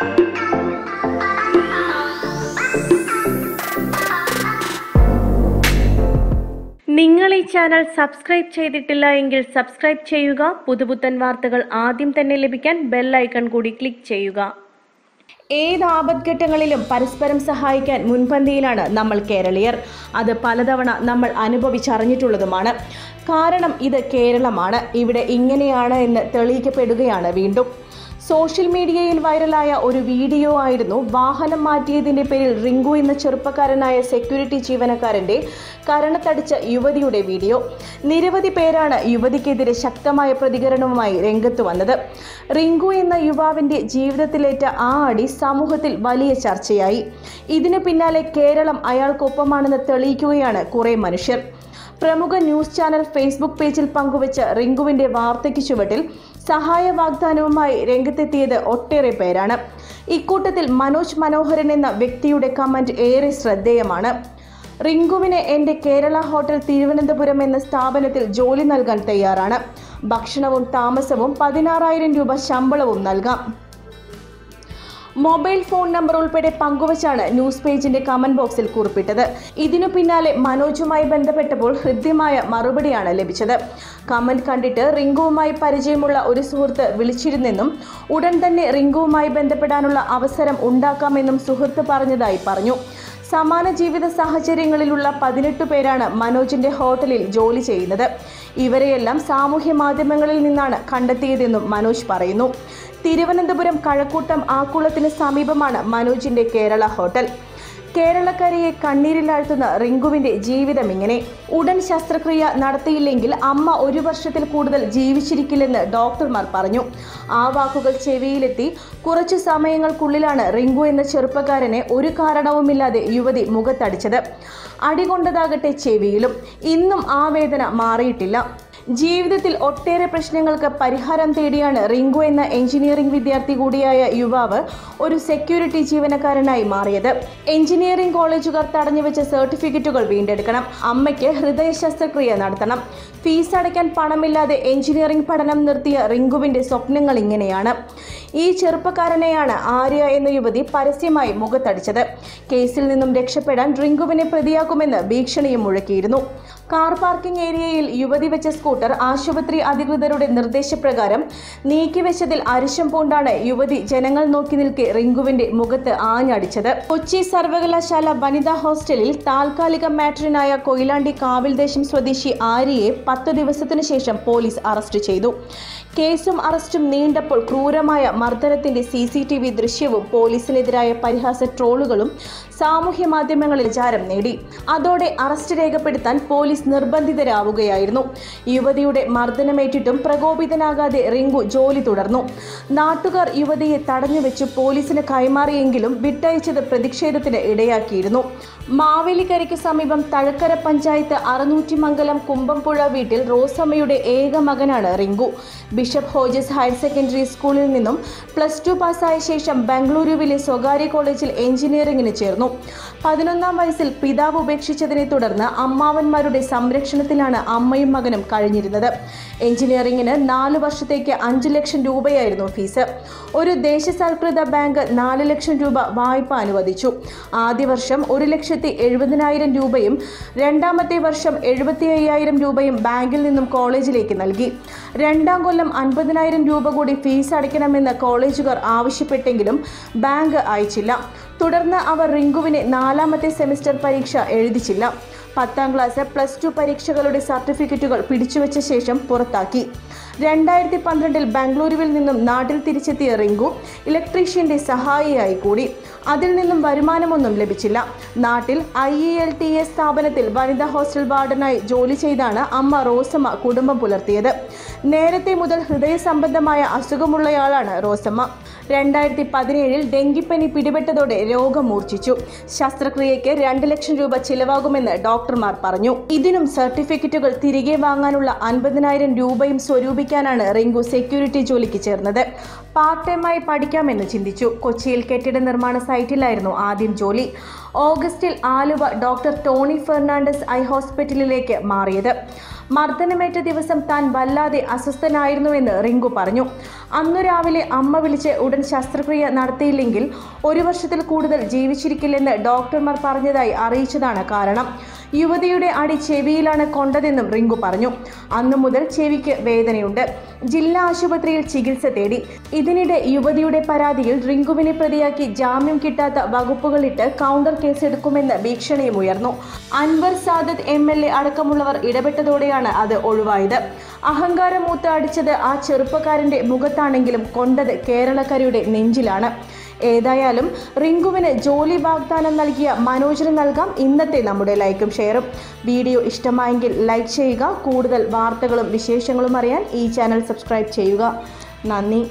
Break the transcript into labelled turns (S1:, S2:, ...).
S1: നിങ്ങൾ ഈ channel subscribe ചെയ്തിട്ടില്ല എങ്കിൽ സബ്സ്ക്രൈബ് ചെയ്യുക. പുതുപുത്തൻ വാർത്തകൾ ആദ്യം തന്നെ ലഭിക്കാൻ ബെൽ ഐക്കൺ കൂടി ക്ലിക്ക് ചെയ്യുക. ഏത് ആപത്ഘട്ടങ്ങളിലും പരസ്പരം സഹായിക്കാൻ മുൻപന്തിയിലാണ് നമ്മൾ കേരളീയർ. അത് പലതവണ നമ്മൾ അനുഭവിച്ചറിഞ്ഞിട്ടുള്ളതുമാണ്. കാരണം ഇത് കേരളമാണ്. ഇവിടെ ഇങ്ങനെയാണ് എന്ന് തെളിയിക്കപ്പെടുകയാണ് വീണ്ടും. സോഷ്യൽ മീഡിയയിൽ വൈറലായ ഒരു വീഡിയോ ആയിരുന്നു വാഹനം മാറ്റിയതിന്റെ പേരിൽ റിങ്കു എന്ന ചെറുപ്പക്കാരനായ സെക്യൂരിറ്റി ജീവനക്കാരന്റെ കരണത്തടിച്ച യുവതിയുടെ വീഡിയോ. നിരവധി പേരാണ് യുവതിക്കെതിരെ ശക്തമായ പ്രതികരണവുമായി രംഗത്ത് വന്നത്. റിങ്കു എന്ന യുവാവിന്റെ ജീവിതത്തിലേറ്റ ആ അടി സമൂഹത്തിൽ വലിയ ചർച്ചയായി. ഇതിനു പിന്നാലെ കേരളം അയാൾക്കൊപ്പമാണെന്ന് തെളിയിക്കുകയാണ് കുറെ മനുഷ്യർ. പ്രമുഖ ന്യൂസ് ചാനൽ ഫേസ്ബുക്ക് പേജിൽ പങ്കുവച്ച റിങ്കുവിന്റെ വാർത്തയ്ക്ക് ചുവട്ടിൽ സഹായ വാഗ്ദാനവുമായി രംഗത്തെത്തിയത് ഒട്ടേറെ പേരാണ്. ഇക്കൂട്ടത്തിൽ മനോജ് മനോഹരൻ എന്ന വ്യക്തിയുടെ കമന്റ് ഏറെ ശ്രദ്ധേയമാണ്. റിങ്കുവിന് എന്റെ കേരള ഹോട്ടൽ തിരുവനന്തപുരം എന്ന സ്ഥാപനത്തിൽ ജോലി നൽകാൻ തയ്യാറാണ്. ഭക്ഷണവും താമസവും പതിനാറായിരം രൂപ ശമ്പളവും നൽകാം. മൊബൈൽ ഫോൺ നമ്പർ ഉൾപ്പെടെ പങ്കുവച്ചാണ് ന്യൂസ് പേജിന്റെ കമന്റ് ബോക്സിൽ കുറിപ്പിട്ടത്. ഇതിനു പിന്നാലെ മനോജുമായി ബന്ധപ്പെട്ടപ്പോൾ ഹൃദ്യമായ മറുപടിയാണ് ലഭിച്ചത്. കമന്റ് കണ്ടിട്ട് റിങ്കുവുമായി പരിചയമുള്ള ഒരു സുഹൃത്ത് വിളിച്ചിരുന്നെന്നും ഉടൻ തന്നെ റിങ്കുവുമായി ബന്ധപ്പെടാനുള്ള അവസരം ഉണ്ടാക്കാമെന്നും സുഹൃത്ത് പറഞ്ഞതായി പറഞ്ഞു. സമാന ജീവിത സാഹചര്യങ്ങളിലുള്ള പതിനെട്ട് പേരാണ് മനോജിന്റെ ഹോട്ടലിൽ ജോലി ചെയ്യുന്നത്. ഇവരെയെല്ലാം സാമൂഹ്യ മാധ്യമങ്ങളിൽ നിന്നാണ് കണ്ടെത്തിയതെന്നും മനോജ് പറയുന്നു. തിരുവനന്തപുരം കഴക്കൂട്ടം ആക്കുളത്തിന് സമീപമാണ് മനോജിന്റെ കേരള ഹോട്ടൽ. കേരളക്കരയെ കണ്ണീരിലാഴ്ത്തുന്ന റിങ്കുവിന്റെ ജീവിതം ഇങ്ങനെ. ഉടൻ ശസ്ത്രക്രിയ നടത്തിയില്ലെങ്കിൽ അമ്മ ഒരു വർഷത്തിൽ കൂടുതൽ ജീവിച്ചിരിക്കില്ലെന്ന് ഡോക്ടർമാർ പറഞ്ഞു. ആ വാക്കുകൾ ചെവിയിലെത്തി. കുറച്ചു സമയങ്ങൾക്കുള്ളിലാണ് റിങ്കു എന്ന ചെറുപ്പക്കാരനെ ഒരു കാരണവുമില്ലാതെ യുവതി മുഖത്തടിച്ചത്. അടികൊണ്ടതാകട്ടെ ചെവിയിലും. ഇന്നും ആ വേദന മാറിയിട്ടില്ല. ജീവിതത്തിൽ ഒട്ടേറെ പ്രശ്നങ്ങൾക്ക് പരിഹാരം തേടിയാണ് റിങ്കു എന്ന എഞ്ചിനീയറിംഗ് വിദ്യാർത്ഥി കൂടിയായ യുവാവ് ഒരു സെക്യൂരിറ്റി ജീവനക്കാരനായി മാറിയത്. എഞ്ചിനീയറിംഗ് കോളേജുകാർ തടഞ്ഞുവെച്ച സർട്ടിഫിക്കറ്റുകൾ വീണ്ടെടുക്കണം. അമ്മയ്ക്ക് ഹൃദയ ശസ്ത്രക്രിയ നടത്തണം. ഫീസ് അടയ്ക്കാൻ പണമില്ലാതെ എഞ്ചിനീയറിംഗ് പഠനം നിർത്തിയ റിങ്കുവിന്റെ സ്വപ്നങ്ങൾ ഇങ്ങനെയാണ്. ഈ ചെറുപ്പക്കാരനെയാണ് ആര്യ എന്ന യുവതി പരസ്യമായി മുഖത്തടിച്ചത്. കേസിൽ നിന്നും രക്ഷപ്പെടാൻ റിങ്കുവിനെ പ്രതിയാക്കുമെന്ന് ഭീഷണിയും മുഴക്കിയിരുന്നു. കാർ പാർക്കിംഗ് ഏരിയയിൽ യുവതി വെച്ച സ്കൂട്ടർ ആശുപത്രി അധികൃതരുടെ നിർദ്ദേശപ്രകാരം നീക്കിവെച്ചതിൽ അരിശം പൂണ്ടാണ് യുവതി ജനങ്ങൾ നോക്കി നിൽക്കെ റിങ്കുവിന്റെ മുഖത്ത് ആഞ്ഞടിച്ചത്. കൊച്ചി സർവകലാശാല വനിതാ ഹോസ്റ്റലിൽ താൽക്കാലിക മാട്രിനായ കൊയിലാണ്ടി കാവിൽദേശം സ്വദേശി ആര്യയെ പത്ത് ദിവസത്തിനു ശേഷം പോലീസ് അറസ്റ്റ് ചെയ്തു. കേസും അറസ്റ്റും നീണ്ടപ്പോൾ ക്രൂരമായ മർദ്ദനത്തിന്റെ സി സി ടി വി ദൃശ്യവും പോലീസിനെതിരായ പരിഹാസ ട്രോളുകളും സാമൂഹ്യ മാധ്യമങ്ങളിൽ ചാരം നേടി. അതോടെ അറസ്റ്റ് രേഖപ്പെടുത്താൻ പോലീസ് നിർബന്ധിതരാവുകയായിരുന്നു. യുവതിയുടെ മർദ്ദനമേറ്റിട്ടും പ്രകോപിതനാകാതെ റിങ്കു ജോലി തുടർന്നു. നാട്ടുകാർ യുവതിയെ തടഞ്ഞുവെച്ച് പോലീസിന് കൈമാറിയെങ്കിലും വിട്ടയച്ചത് പ്രതിഷേധത്തിന് ഇടയാക്കിയിരുന്നു. മാവേലിക്കരയ്ക്ക് സമീപം തഴക്കര പഞ്ചായത്ത് അറുന്നൂറ്റിമംഗലം കുമ്പംപുഴ വീട്ടിൽ റോസമ്മയുടെ ഏക മകനാണ് Rinku. Bishop Hodges higher secondary സ്കൂളിൽ നിന്നും പ്ലസ് ടു പാസ്സായ ശേഷം ബംഗളൂരുവിലെ സ്വകാര്യ കോളേജിൽ എഞ്ചിനീയറിംഗിന് ചേർന്നു. പതിനൊന്നാം വയസ്സിൽ പിതാവ് ഉപേക്ഷിച്ചതിനെ തുടർന്ന് അമ്മാവന്മാരുടെ സംരക്ഷണത്തിലാണ് അമ്മയും മകനും കഴിഞ്ഞിരുന്നത്. എഞ്ചിനീയറിംഗിന് നാല് വർഷത്തേക്ക് അഞ്ച് ലക്ഷം രൂപയായിരുന്നു ഫീസ്. ഒരു ദേശസാൽകൃത ബാങ്ക് നാല് ലക്ഷം രൂപ വായ്പ അനുവദിച്ചു. ആദ്യ വർഷം ഒരു ലക്ഷത്തി എഴുപതിനായിരം രൂപയും രണ്ടാമത്തെ വർഷം എഴുപത്തി അയ്യായിരം രൂപയും ബാങ്കിൽ നിന്നും കോളേജിലേക്ക് നൽകി. രണ്ടാം കൊല്ലം അൻപതിനായിരം രൂപ കൂടി ഫീസ് അടയ്ക്കണമെന്ന് കോളേജുകാർ ആവശ്യപ്പെട്ടെങ്കിലും ബാങ്ക് അയച്ചില്ല. തുടർന്ന് അവർ റിങ്കുവിനെ നാലാമത്തെ സെമിസ്റ്റർ പരീക്ഷ എഴുതിച്ചില്ല. പത്താം ക്ലാസ് പ്ലസ് ടു പരീക്ഷകളുടെ സർട്ടിഫിക്കറ്റുകൾ പിടിച്ചുവെച്ച ശേഷം പുറത്താക്കി. രണ്ടായിരത്തി പന്ത്രണ്ടിൽ ബാംഗ്ലൂരുവിൽ നിന്നും നാട്ടിൽ തിരിച്ചെത്തിയ റിങ്കു ഇലക്ട്രീഷ്യന്റെ സഹായിയായി കൂടി. അതിൽ നിന്നും വരുമാനമൊന്നും ലഭിച്ചില്ല. നാട്ടിൽ I E L T S സ്ഥാപനത്തിൽ വനിതാ ഹോസ്റ്റൽ വാർഡനായി ജോലി ചെയ്താണ് അമ്മ റോസമ്മ കുടുംബം പുലർത്തിയത്. നേരത്തെ മുതൽ ഹൃദയ സംബന്ധമായ അസുഖമുള്ളയാളാണ് റോസമ്മ. രണ്ടായിരത്തി പതിനേഴിൽ ഡെങ്കിപ്പനി പിടിപെട്ടതോടെ രോഗം മൂർച്ഛിച്ചു. ശസ്ത്രക്രിയയ്ക്ക് രണ്ട് ലക്ഷം രൂപ ചിലവാകുമെന്ന് ഡോക്ടർമാർ പറഞ്ഞു. ഇതിനും സർട്ടിഫിക്കറ്റുകൾ തിരികെ വാങ്ങാനുള്ള അൻപതിനായിരം രൂപയും സ്വരൂപിക്കാനാണ് റിങ്കു സെക്യൂരിറ്റി ജോലിക്ക് ചേർന്നത്. പാർട്ട് ടൈമായി പഠിക്കാമെന്ന് ചിന്തിച്ചു. കൊച്ചിയിൽ കെട്ടിട നിർമ്മാണ സൈറ്റിലായിരുന്നു ആദ്യം ജോലി. ഓഗസ്റ്റിൽ Aluva doctor Tony Fernandez eye ഹോസ്പിറ്റലിലേക്ക് മാറിയത്. മർദ്ദനമേറ്റ ദിവസം താൻ വല്ലാതെ അസ്വസ്ഥനായിരുന്നുവെന്ന് റിങ്കു പറഞ്ഞു. അന്നു രാവിലെ അമ്മ വിളിച്ച് ഉടൻ ശസ്ത്രക്രിയ നടത്തിയില്ലെങ്കിൽ ഒരു വർഷത്തിൽ കൂടുതൽ ജീവിച്ചിരിക്കില്ലെന്ന് ഡോക്ടർമാർ പറഞ്ഞതായി അറിയിച്ചതാണ് കാരണം. യുവതിയുടെ അടി ചെവിയിലാണ് കൊണ്ടതെന്നും റിങ്കു പറഞ്ഞു. അന്നു മുതൽ ചെവിക്ക് വേദനയുണ്ട്. ജില്ലാ ആശുപത്രിയിൽ ചികിത്സ തേടി. ഇതിനിടെ യുവതിയുടെ പരാതിയിൽ റിങ്കുവിനെ പ്രതിയാക്കി ജാമ്യം കിട്ടാത്ത വകുപ്പുകളിട്ട് കൗണ്ടർ കേസെടുക്കുമെന്ന് ഭീഷണിയും ഉയർന്നു. Anwar Sadat M L A അടക്കമുള്ളവർ ഇടപെട്ടതോടെയാണ് അത് ഒഴിവായത്. അഹങ്കാരം മൂത്ത് അടിച്ചത് ആ ചെറുപ്പക്കാരന്റെ മുഖത്താണെങ്കിലും കൊണ്ടത് കേരളക്കരയുടെ നെഞ്ചിലാണ്. ഏതായാലും റിങ്കുവിന് ജോലി വാഗ്ദാനം നൽകിയ മനോജിന് നൽകാം ഇന്നത്തെ നമ്മുടെ ലൈക്കും ഷെയറും. വീഡിയോ ഇഷ്ടമായെങ്കിൽ ലൈക്ക് ചെയ്യുക കൂടുതൽ വാർത്തകളും വിശേഷങ്ങളും അറിയാൻ ഈ ചാനൽ സബ്സ്ക്രൈബ് ചെയ്യുക. നന്ദി.